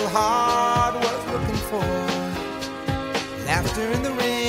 little heart was looking for. Laughter in the rain.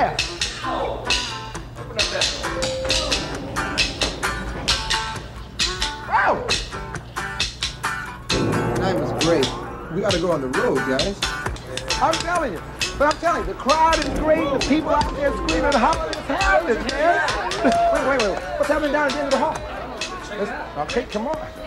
Yeah. Oh. Open up that Wow. That was great. We got to go on the road, guys. I'm telling you. But I'm telling you, the crowd is great. The people out there screaming, hollering, it's happening, man. wait, wait, wait. What's happening down at the end of the hall? Okay, come on.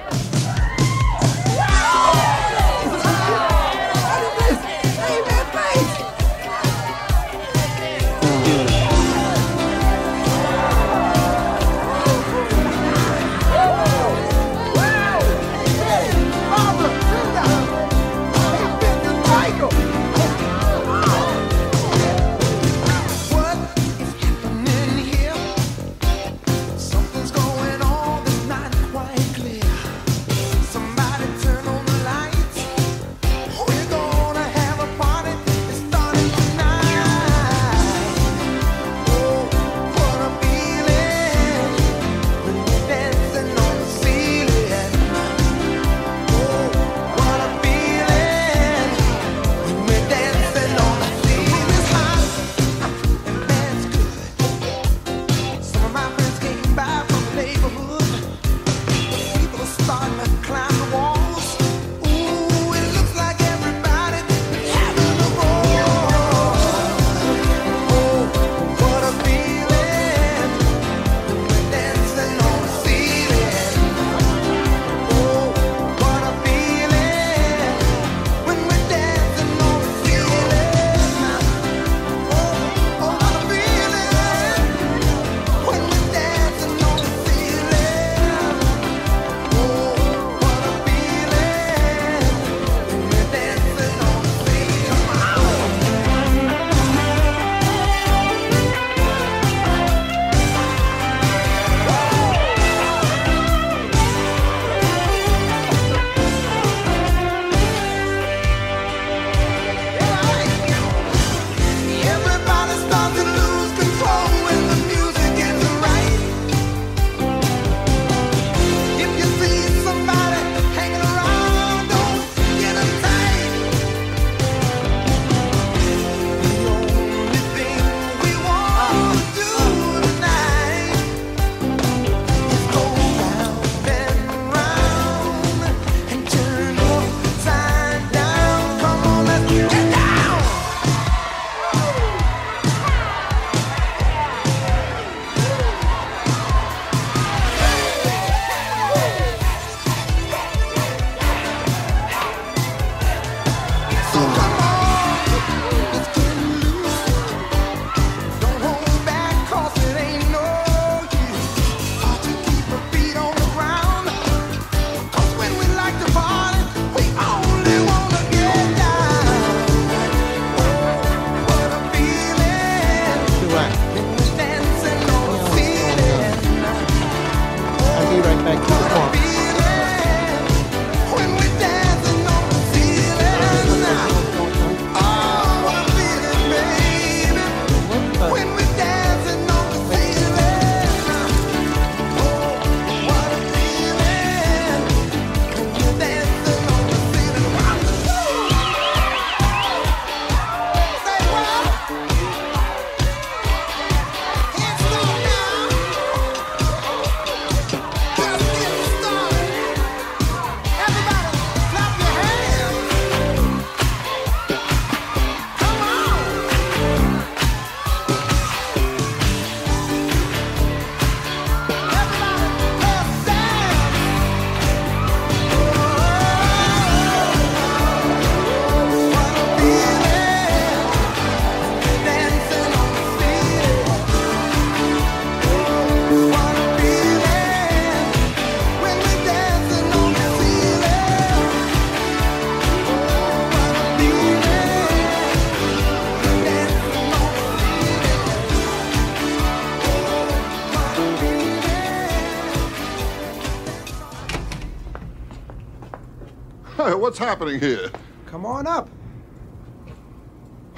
happening here? Come on up.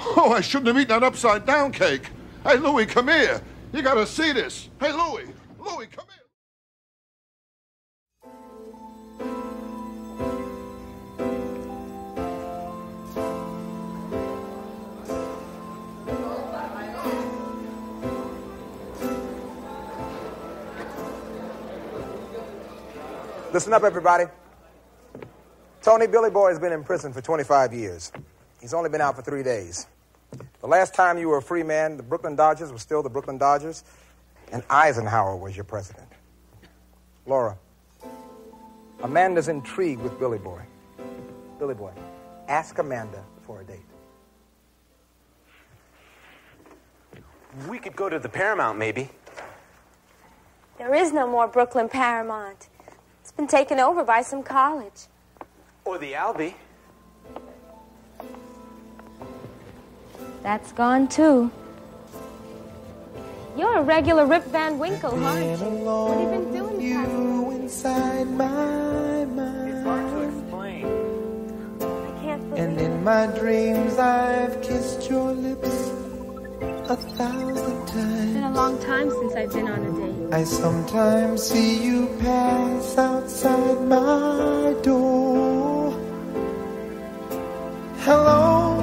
Oh, I shouldn't have eaten that upside down cake. Hey, Louie, come here. You gotta see this. Hey, Louie, Louie, come here. Listen up, everybody. Tony Billy Boy has been in prison for 25 years. He's only been out for three days. The last time you were a free man, the Brooklyn Dodgers were still the Brooklyn Dodgers, and Eisenhower was your president. Laura, Amanda's intrigued with Billy Boy. Billy Boy, ask Amanda for a date. We could go to the Paramount, maybe. There is no more Brooklyn Paramount. It's been taken over by some college. Or the Albee. That's gone too. You're a regular Rip Van Winkle, aren't you? What have you been doing? You inside my It's hard to mind. explain. I can't believe And in my dreams, I've kissed your lips a thousand times. It's been a long time since I've been on a date. I sometimes see you pass outside my door. Hello,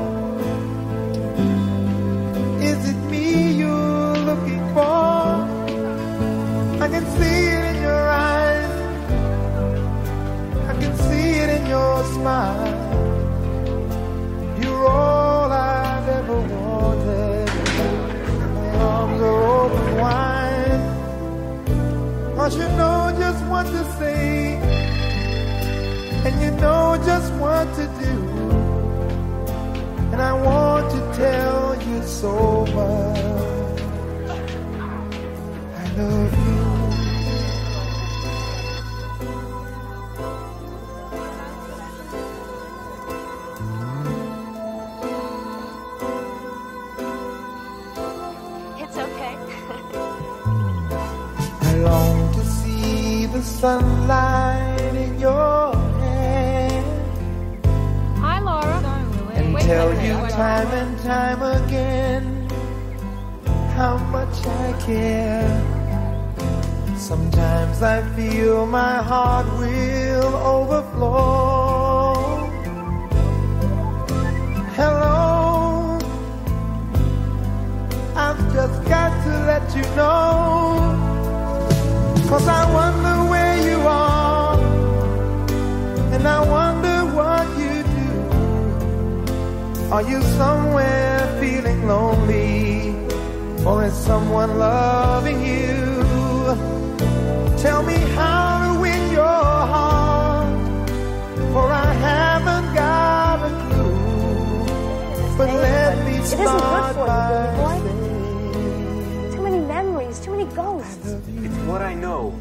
is it me you're looking for? I can see it in your eyes. I can see it in your smile. You're all I've ever wanted. My arms are open wide. Cause you know just what to say. And you know just what to do. So much. I love you. It's okay. I long to see the sunlight tell you time and time again how much I care. Sometimes I feel my heart will overflow. Hello, I've just got to let you know. Cause I wonder where you are, and I wonder Are you somewhere feeling lonely, or is someone loving you? Tell me how to win your heart, for I haven't got a clue. But let me It isn't good start for you, by Billy saying Too many memories, too many ghosts. It's what I know.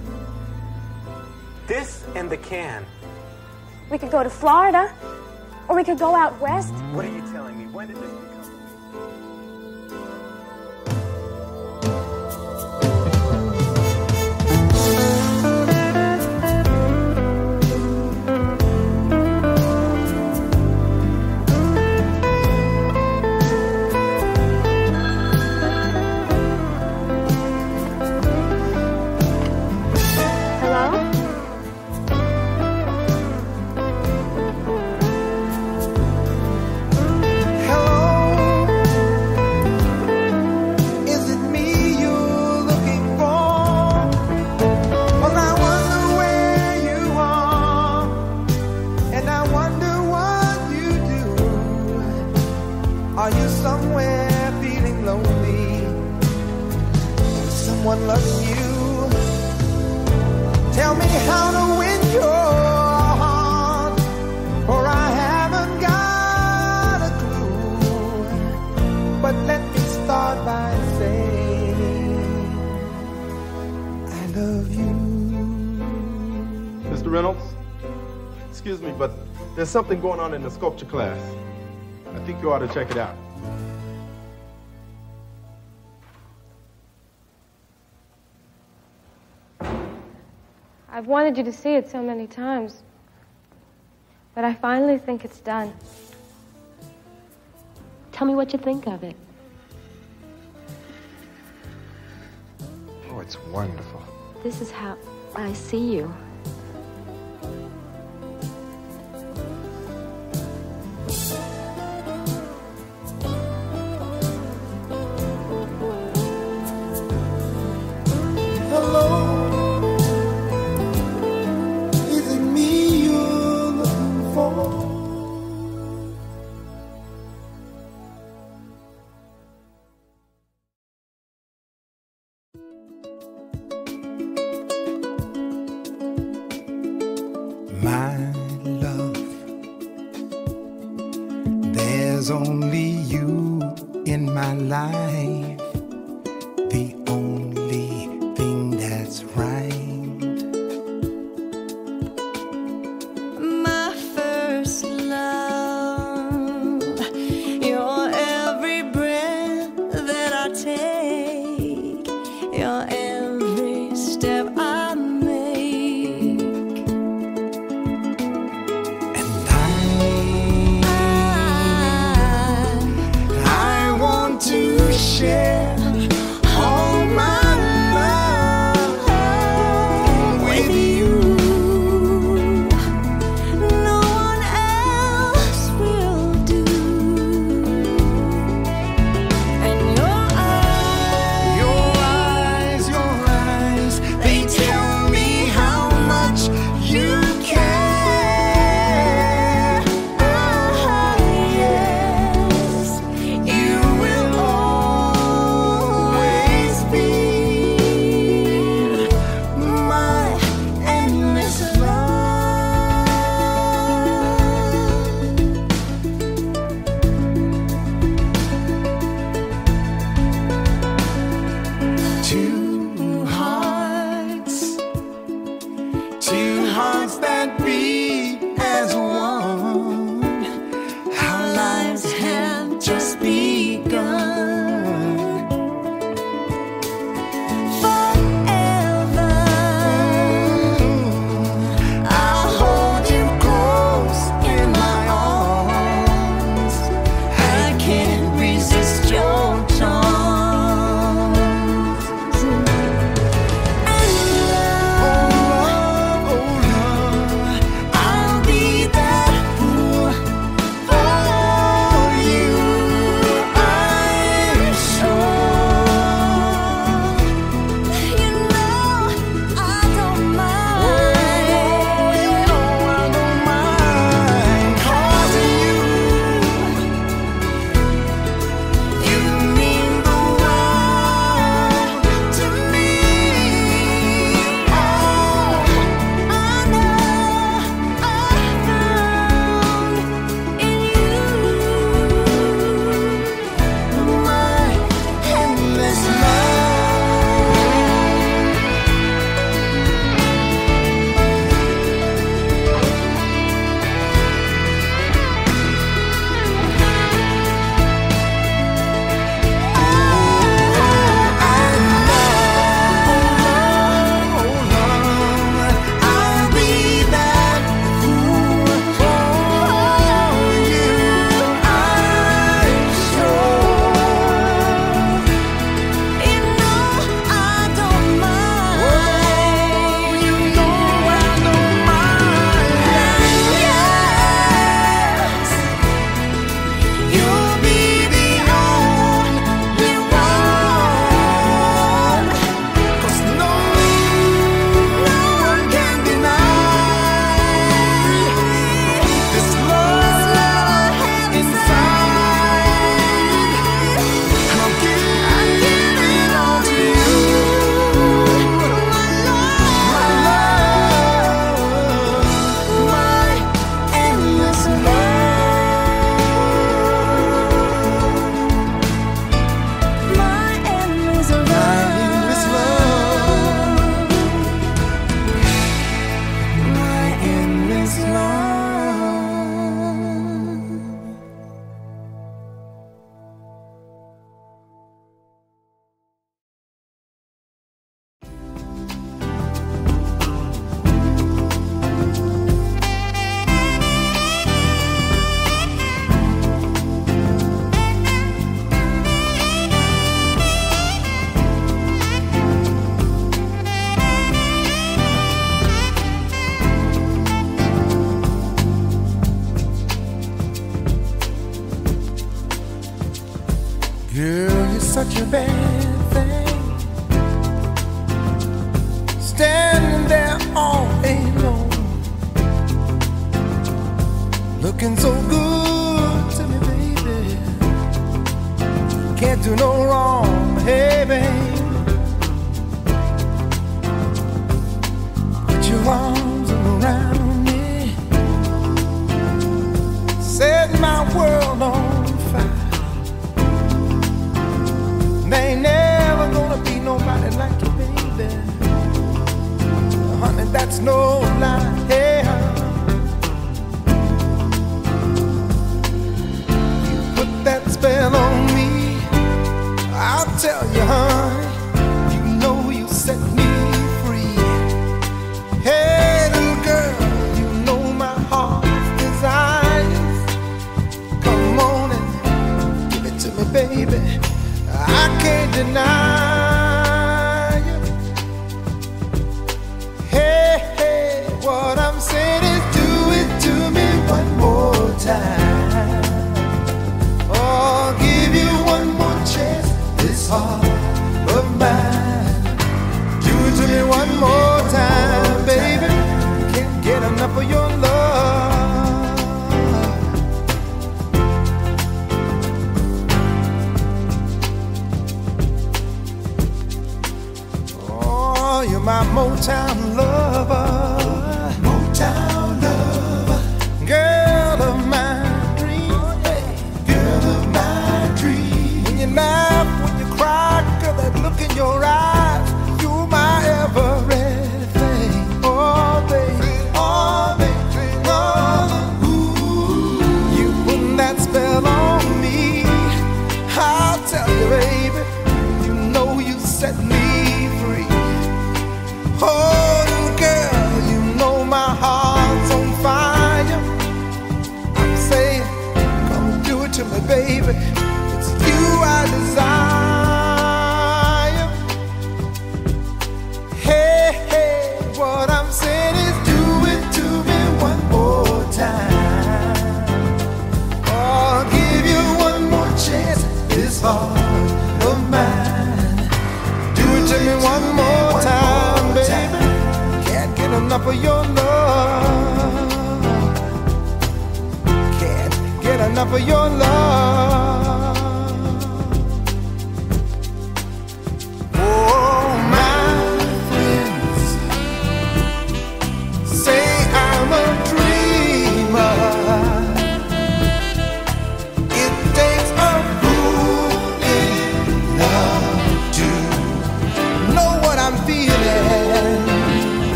This and the can. We could go to Florida, or we could go out west. What are you telling me? When did this there's something going on in the sculpture class. I think you ought to check it out. I've wanted you to see it so many times. But I finally think it's done. Tell me what you think of it. Oh, it's wonderful. This is how I see you.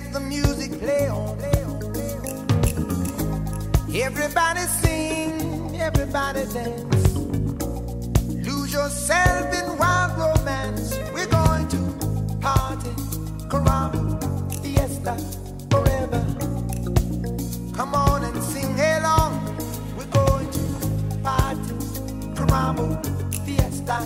let the music play on. Everybody sing, everybody dance. Lose yourself in wild romance. We're going to party, carnival, fiesta, forever. Come on and sing along. We're going to party, carnival, fiesta,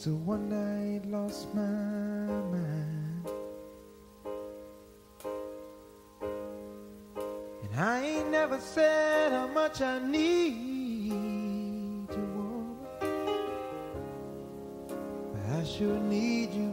So one night lost my mind. And I ain't never said how much I need to woman But I sure need you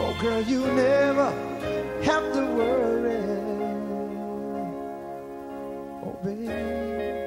Oh, girl, you never have to worry. Oh, baby.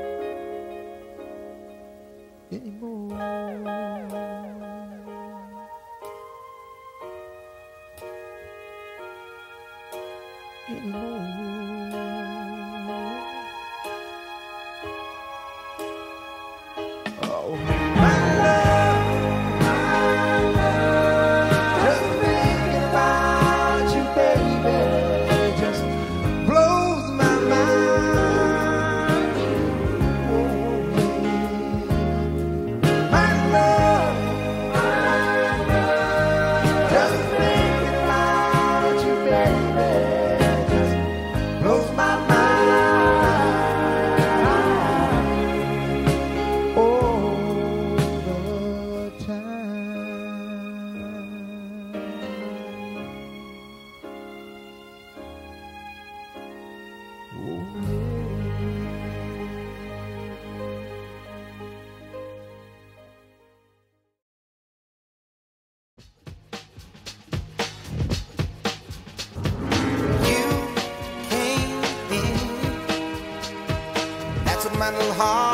Heart